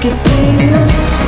Get be lost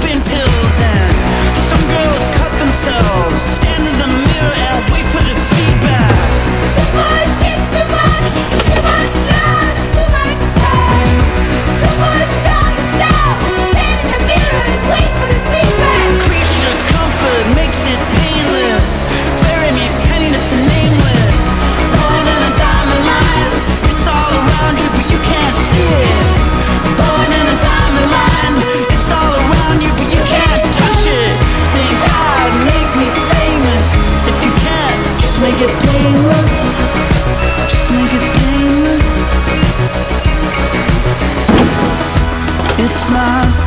sleeping pills and it painless. Just make it painless. It's not.